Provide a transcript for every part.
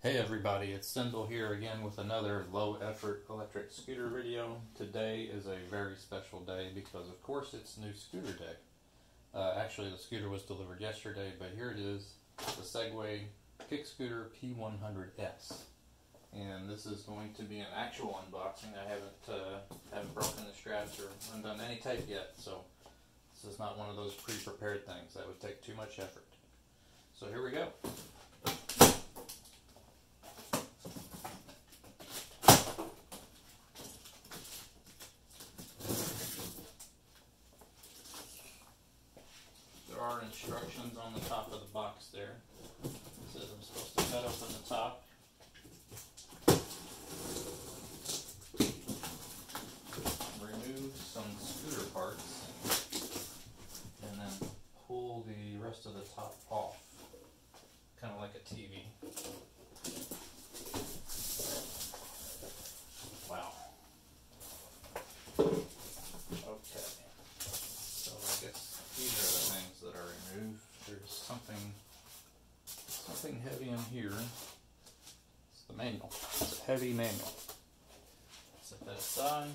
Hey everybody, it's Syndil here again with another low effort electric scooter video. Today is a very special day because of course it's new scooter day. Uh, actually the scooter was delivered yesterday, but here it is, the Segway Kick Scooter P100S. And this is going to be an actual unboxing. I haven't uh, haven't broken the straps or undone any tape yet, so this is not one of those pre-prepared things. That would take too much effort. So here we go. There are instructions on the top of the box there. It says I'm supposed to cut open the top. Remove some scooter parts and then pull the rest of the top off. Kind of like a TV. Wow. Okay. So I guess these are the things that are removed. There's something heavy in here. It's the manual. It's a heavy manual. Set that aside.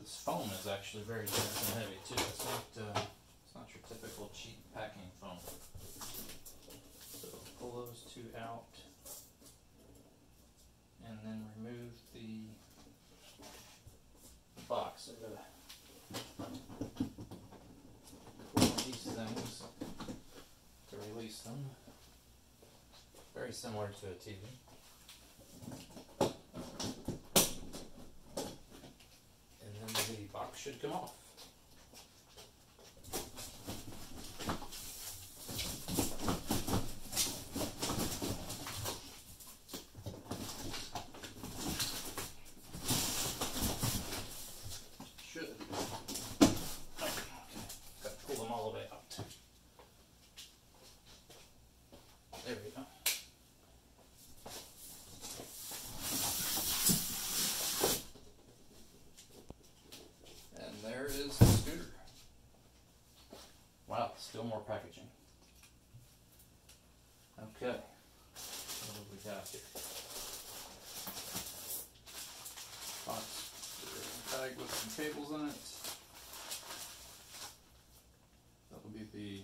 This foam is actually very dense and heavy too. It's not uh, it's not your typical cheap packing foam. So pull those two out and then remove the box. I gotta pull these things to release them. Very similar to a TV. And then the box should come off. Should. Okay. Got to pull them all the way out. There we go. And there is the scooter. Wow, still more packaging. Okay. Here? Box bag with some cables in it. That will be the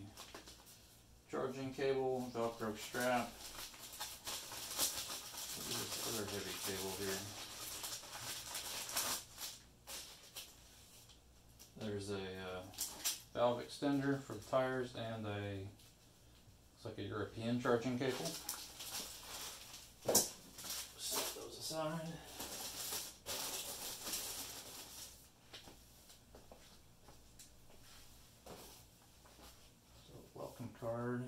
charging cable, Velcro strap. This other heavy cable here. There's a uh, valve extender for the tires and a looks like a European charging cable. Aside. So welcome card.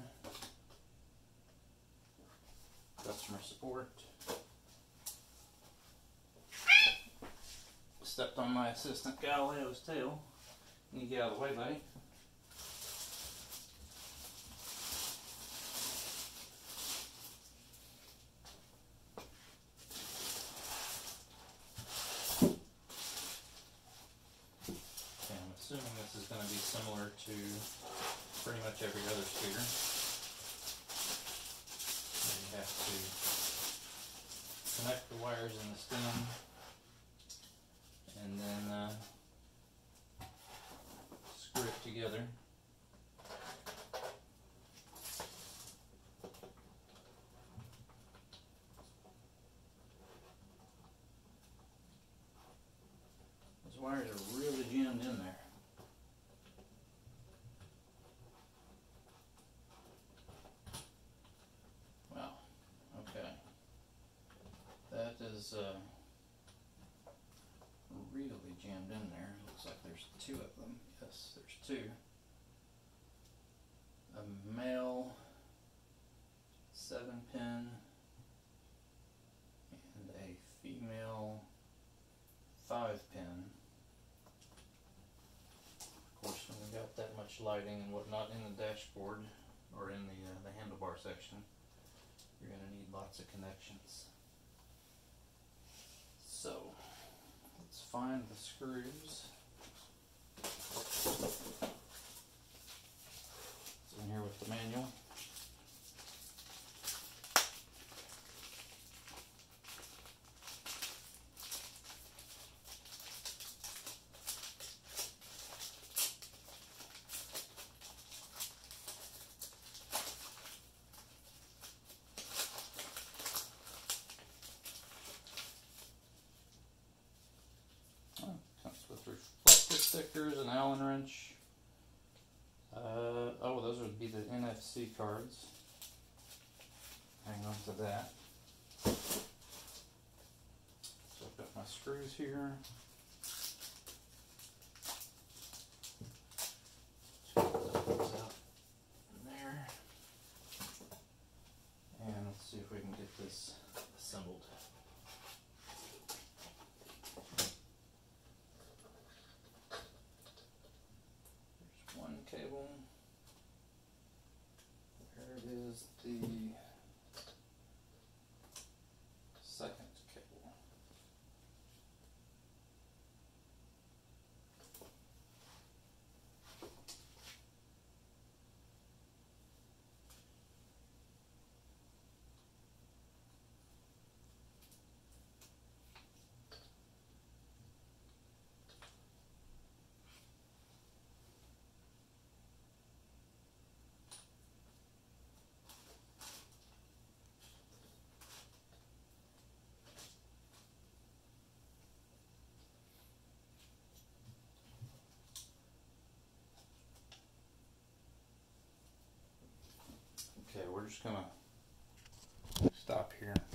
Customer support. Stepped on my assistant Galileo's tail. You get out of the way, buddy? Okay, I'm assuming this is going to be similar to pretty much every other scooter. So you have to connect the wires in the stem and then uh, screw it together. Those wires are really jammed in there. Wow, okay. That uh, really jammed in there. Looks like there's two of them. Yes, there's two. A male seven pin and a female five pin. Of course, when we got that much lighting and whatnot in the dashboard or in the uh, the handlebar section, you're gonna need lots of connections. So, let's find the screws. Allen wrench. Uh, oh, those would be the NFC cards. Hang on to that. So I've got my screws here. Is the just gonna stop here.